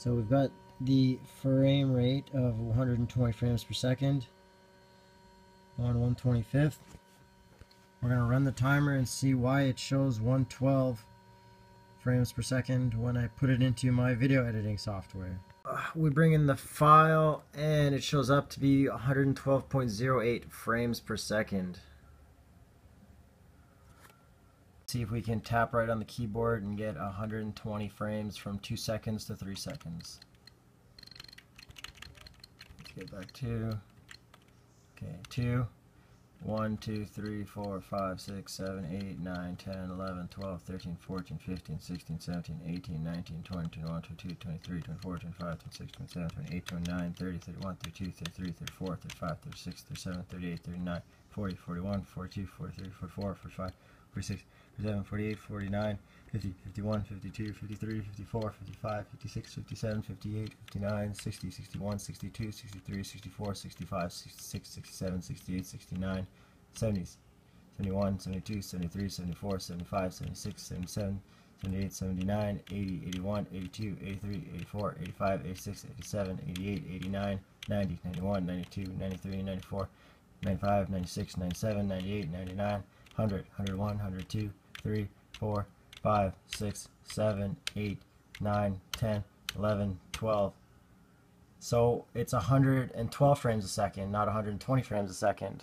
So we've got the frame rate of 120 frames per second on 125th. We're going to run the timer and see why it shows 112 frames per second when I put it into my video editing software. We bring in the file and it shows up to be 112.08 frames per second. See if we can tap right on the keyboard and get 120 frames from 2 seconds to 3 seconds. Let's get back to, okay, 2. 1, 2, 3, 4, 5, 6, 7, 8, 9, 10, 11, 12, 13, 14, 15, 16, 17, 18, 19, 20, 21, 22, 23, 24, 25, 26, 27, 28, 29, 30, 31, 32, 33, 34, 35, 36, 37, 38, 39, 40, 41, 42, 43, 44, 45, 46, 47, 48, 49, 50, 51, 52, 53, 54, 55, 56, 57, 58, 59, 60, 61, 62, 63, 64, 65, 66, 67, 68, 69, 70, 71, 72, 73, 74, 75, 76, 77, 78, 79, 80, 81, 82, 83, 84, 85, 86, 87, 88, 89, 90, 91, 92, 93, 94, 95, 96, 97, 98, 99, 100, 101, 102, 3, 4, 5, 6, 7, 8, 9, 10, 11, 12. So it's 112 frames a second, not 120 frames a second.